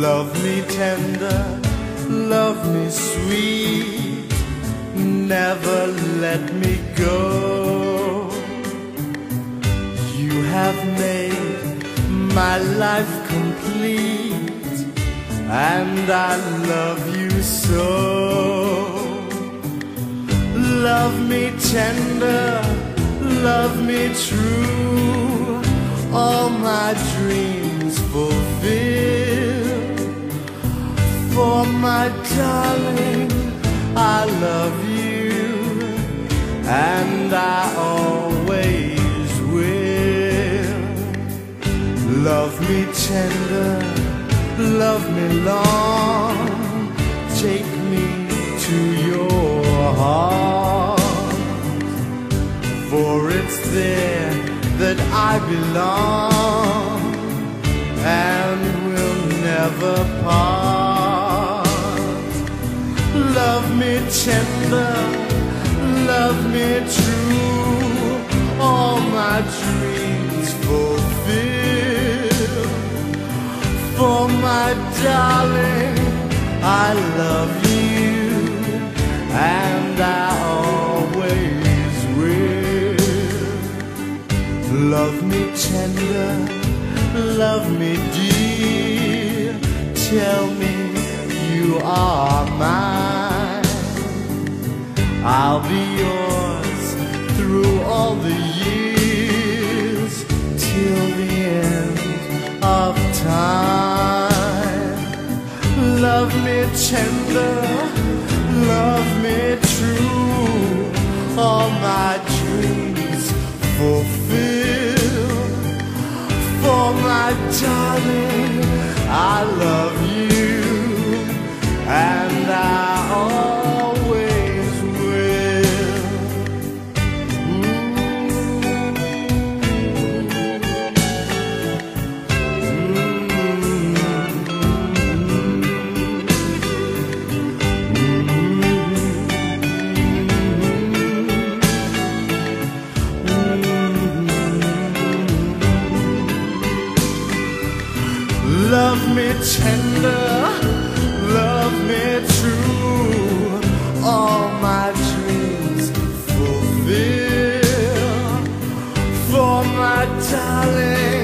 Love me tender, love me sweet, never let me go. You have made my life complete, and I love you so. Love me tender, love me true, all my dreams fulfill. My darling, I love you, and I always will. Love me tender, love me long, take me to your heart, for it's there that I belong and will never part. Tender, love me true, all my dreams fulfill. For my darling, I love you, and I always will. Love me tender, love me dear, tell me you are all the years till the end of time. Love me tender, love me true, all my dreams fulfill. For my darling, I love you, Love me tender, love me true, all my dreams fulfill. For my darling.